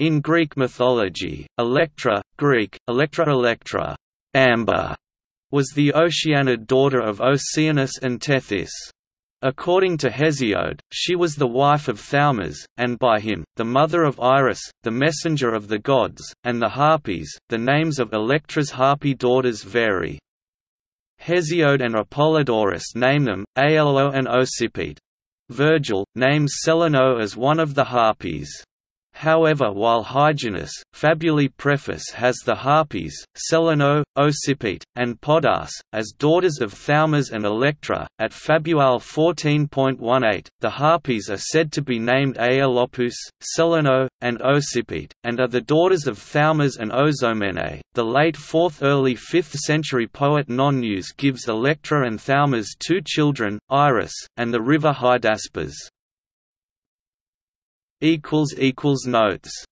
In Greek mythology, Electra, Greek, Electra Electra, Amber, was the Oceanid daughter of Oceanus and Tethys. According to Hesiod, she was the wife of Thaumas, and by him, the mother of Iris, the messenger of the gods, and the Harpies. The names of Electra's Harpy daughters vary. Hesiod and Apollodorus name them, Aello and Ocypete. Virgil, names Celaeno as one of the Harpies. However while Hyginus, Fabulae Preface has the Harpies, Celaeno, Ocypete, and Podas, as daughters of Thaumas and Electra, at Fabulae 14.18, the Harpies are said to be named Aellopus, Celaeno, and Ocypete, and are the daughters of Thaumas and Ozomene. The late 4th early 5th century poet Nonnus gives Electra and Thaumas two children, Iris, and the river Hydaspes notes